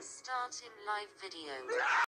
Starting live video.